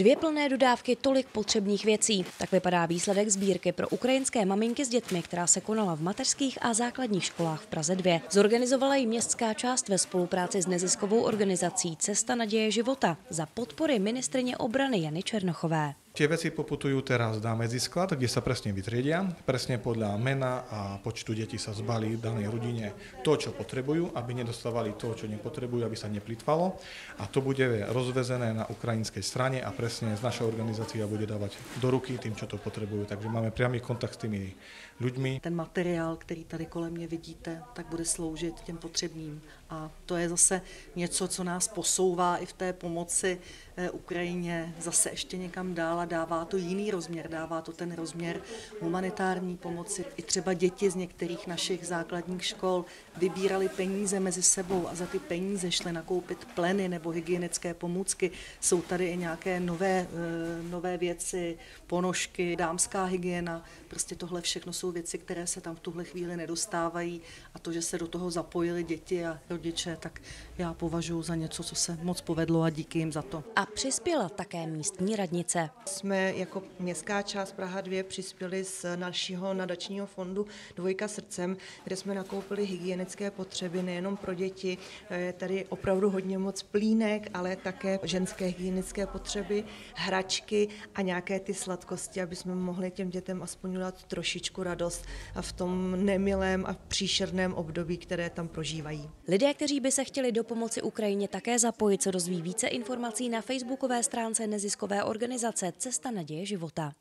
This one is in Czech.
Dvě plné dodávky tolik potřebných věcí. Tak vypadá výsledek sbírky pro ukrajinské maminky s dětmi, která se konala v mateřských a základních školách v Praze 2. Zorganizovala ji městská část ve spolupráci s neziskovou organizací Cesta naděje života za podpory ministrině obrany Jany Černochové. Tie veci poputujú teraz na medzisklad, kde sa presne vytriedia. Presne podľa mena a počtu detí sa zbalí danej rodine to, čo potrebujú, aby nedostávali to, čo nepotrebujú, aby sa neplitvalo. A to bude rozvezené na ukrajinskej strane a presne z naša organizácia bude dávať do ruky tým, čo to potrebujú. Takže máme priamy kontakt s tými ľuďmi. Ten materiál, který tady kolem mě vidíte, tak bude sloužit těm potřebným. A to je zase něco, co nás posouvá i v té pomoci Ukrajině zase ještě někam dál a dává to jiný rozměr, dává to ten rozměr humanitární pomoci. I třeba děti z některých našich základních škol vybírali peníze mezi sebou a za ty peníze šly nakoupit pleny nebo hygienické pomůcky. Jsou tady i nějaké nové, eh, nové věci, ponožky, dámská hygiena. Prostě tohle všechno jsou věci, které se tam v tuhle chvíli nedostávají a to, že se do toho zapojili děti a rodiče, tak já považuji za něco, co se moc povedlo a díky jim za to. A přispěla také místní radnice. Jsme jako městská část Praha 2 přispěli z našeho nadačního fondu Dvojka srdcem, kde jsme nakoupili hygienické potřeby nejenom pro děti, je tady opravdu hodně moc plínek, ale také ženské hygienické potřeby, hračky a nějaké ty sladkosti, aby jsme mohli těm dětem aspoň dát trošičku radost a v tom nemilém a příšerném období, které tam prožívají. Lidé, kteří by se chtěli do pomoci Ukrajině také zapojit, se dozví více informací na facebookové stránce neziskové organizace Cesta naděje života.